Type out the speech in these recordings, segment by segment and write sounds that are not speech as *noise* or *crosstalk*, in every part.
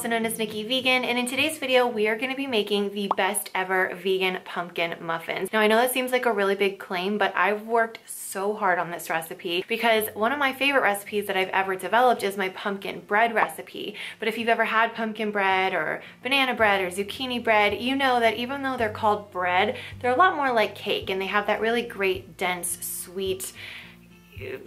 also known as Nikki Vegan, and in today's video, we are gonna be making the best ever vegan pumpkin muffins. Now, I know that seems like a really big claim, but I've worked so hard on this recipe because one of my favorite recipes that I've ever developed is my pumpkin bread recipe. But if you've ever had pumpkin bread or banana bread or zucchini bread, you know that even though they're called bread, they're a lot more like cake and they have that really great, dense, sweet,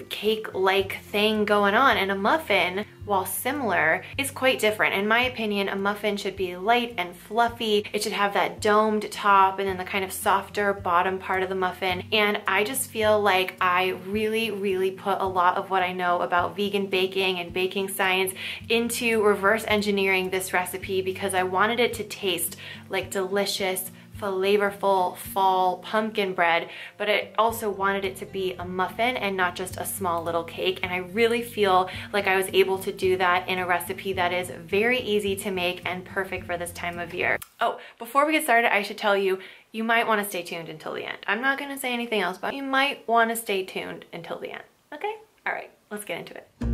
cake-like thing going on and a muffin while similar is quite different. In my opinion a muffin should be light and fluffy. It should have that domed top and then the kind of softer bottom part of the muffin. And I just feel like I really really put a lot of what I know about vegan baking and baking science into reverse engineering this recipe because I wanted it to taste like delicious flavorful fall pumpkin bread, but I also wanted it to be a muffin and not just a small little cake. And I really feel like I was able to do that in a recipe that is very easy to make and perfect for this time of year. Oh, before we get started, I should tell you, you might wanna stay tuned until the end. I'm not gonna say anything else, but you might wanna stay tuned until the end, okay? All right, let's get into it.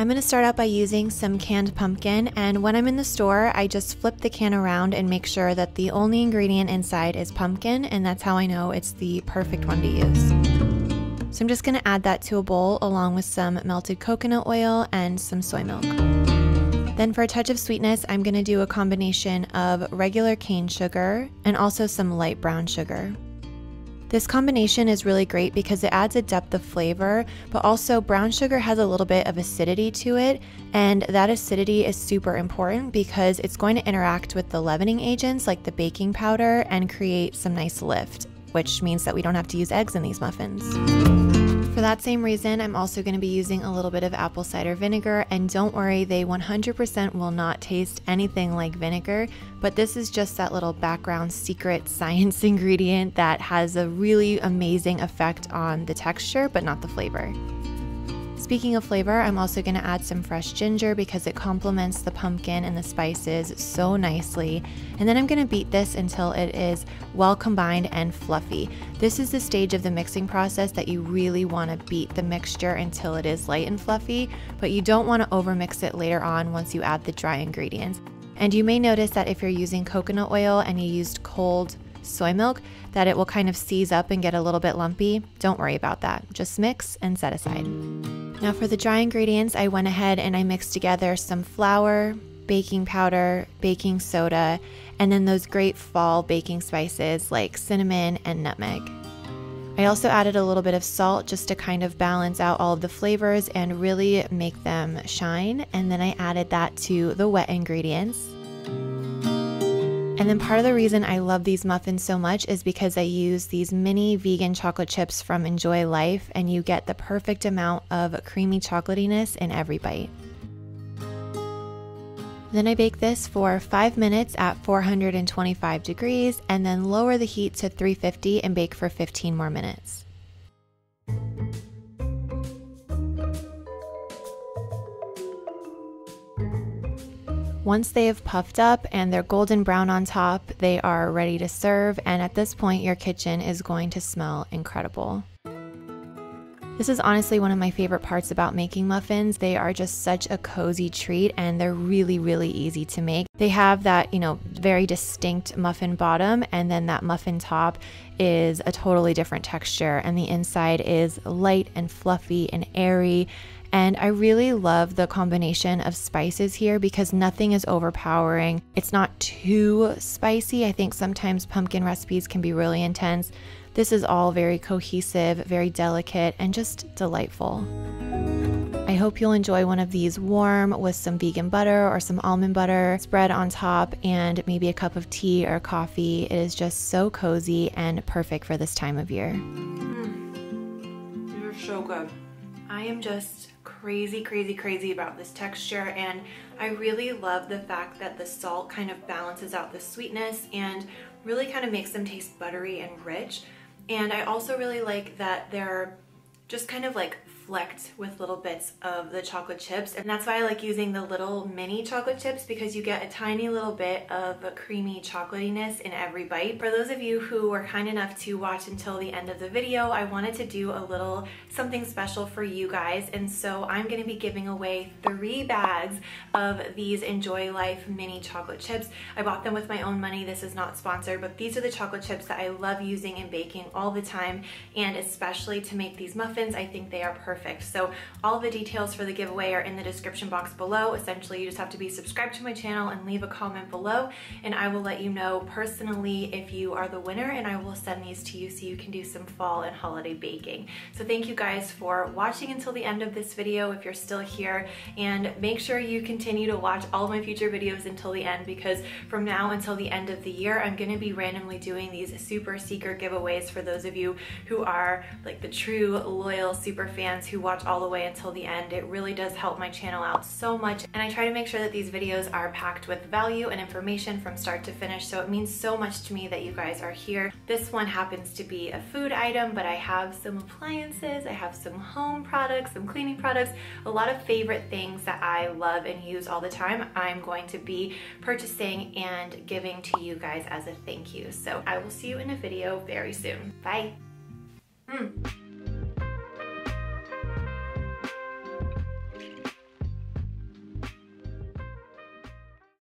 I'm going to start out by using some canned pumpkin and when I'm in the store I just flip the can around and make sure that the only ingredient inside is pumpkin and that's how I know it's the perfect one to use. So I'm just going to add that to a bowl along with some melted coconut oil and some soy milk. Then for a touch of sweetness, I'm going to do a combination of regular cane sugar and also some light brown sugar. This combination is really great because it adds a depth of flavor, but also brown sugar has a little bit of acidity to it, and that acidity is super important because it's going to interact with the leavening agents like the baking powder and create some nice lift, which means that we don't have to use eggs in these muffins. For that same reason, I'm also going to be using a little bit of apple cider vinegar, and don't worry, they 100% will not taste anything like vinegar, but this is just that little background secret *laughs* science ingredient that has a really amazing effect on the texture, but not the flavor. Speaking of flavor, I'm also going to add some fresh ginger because it complements the pumpkin and the spices so nicely. And then I'm going to beat this until it is well combined and fluffy. This is the stage of the mixing process that you really want to beat the mixture until it is light and fluffy, but you don't want to overmix it later on once you add the dry ingredients. And you may notice that if you're using coconut oil and you used cold soy milk, that it will kind of seize up and get a little bit lumpy. Don't worry about that. Just mix and set aside. Now for the dry ingredients, I went ahead and I mixed together some flour, baking powder, baking soda, and then those great fall baking spices like cinnamon and nutmeg. I also added a little bit of salt just to kind of balance out all of the flavors and really make them shine. And then I added that to the wet ingredients. And then part of the reason I love these muffins so much is because I use these mini vegan chocolate chips from Enjoy Life, and you get the perfect amount of creamy chocolatiness in every bite. Then I bake this for 5 minutes at 425 degrees and then lower the heat to 350 and bake for 15 more minutes. Once they have puffed up and they're golden brown on top, they are ready to serve, and at this point, your kitchen is going to smell incredible. This is honestly one of my favorite parts about making muffins. They are just such a cozy treat and they're really, really easy to make. They have that, you know, very distinct muffin bottom, and then that muffin top is a totally different texture, and the inside is light and fluffy and airy and I really love the combination of spices here because nothing is overpowering. It's not too spicy. I think sometimes pumpkin recipes can be really intense. This is all very cohesive, very delicate, and just delightful. I hope you'll enjoy one of these warm with some vegan butter or some almond butter spread on top and maybe a cup of tea or coffee. It is just so cozy and perfect for this time of year. Mm. They're so good. I am just crazy, crazy, crazy about this texture and I really love the fact that the salt kind of balances out the sweetness and really kind of makes them taste buttery and rich. And I also really like that they're just kind of like with little bits of the chocolate chips. And that's why I like using the little mini chocolate chips because you get a tiny little bit of a creamy chocolatiness in every bite. For those of you who were kind enough to watch until the end of the video, I wanted to do a little something special for you guys. And so I'm gonna be giving away three bags of these Enjoy Life mini chocolate chips. I bought them with my own money. This is not sponsored, but these are the chocolate chips that I love using in baking all the time. And especially to make these muffins, I think they are perfect. So all the details for the giveaway are in the description box below. Essentially, you just have to be subscribed to my channel and leave a comment below, and I will let you know personally if you are the winner, and I will send these to you so you can do some fall and holiday baking. So thank you guys for watching until the end of this video if you're still here, and make sure you continue to watch all my future videos until the end because from now until the end of the year, I'm gonna be randomly doing these super secret giveaways for those of you who are like the true loyal super fans who watch all the way until the end. It really does help my channel out so much, and I try to make sure that these videos are packed with value and information from start to finish, so it means so much to me that you guys are here. This one happens to be a food item, but I have some appliances, I have some home products, some cleaning products, a lot of favorite things that I love and use all the time. I'm going to be purchasing and giving to you guys as a thank you. So I will see you in a video very soon. Bye. Mm.